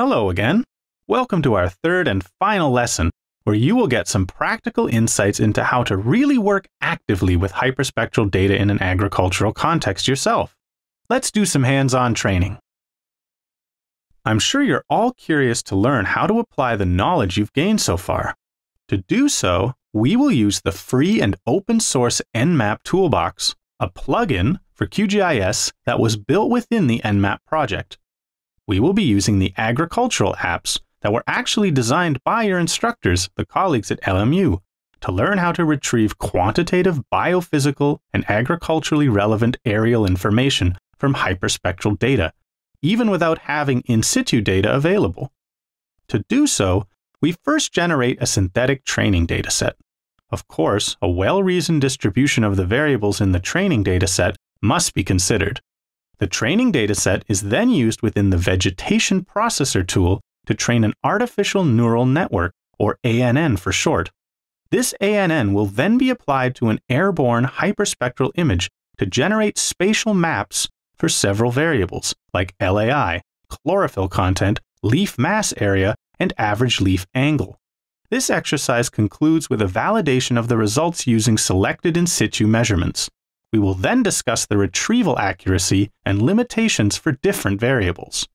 Hello again. Welcome to our third and final lesson, where you will get some practical insights into how to really work actively with hyperspectral data in an agricultural context yourself. Let's do some hands on training. I'm sure you're all curious to learn how to apply the knowledge you've gained so far. To do so, we will use the free and open source EnMAP Toolbox, a plugin for QGIS that was built within the EnMAP project we will be using the agricultural apps that were actually designed by your instructors, the colleagues at LMU, to learn how to retrieve quantitative biophysical and agriculturally relevant aerial information from hyperspectral data, even without having in situ data available. To do so, we first generate a synthetic training dataset. Of course, a well reasoned distribution of the variables in the training dataset must be considered. The training dataset is then used within the vegetation processor tool to train an artificial neural network, or ANN for short. This ANN will then be applied to an airborne hyperspectral image to generate spatial maps for several variables like LAI, chlorophyll content, leaf mass area, and average leaf angle. This exercise concludes with a validation of the results using selected in situ measurements. We will then discuss the retrieval accuracy and limitations for different variables.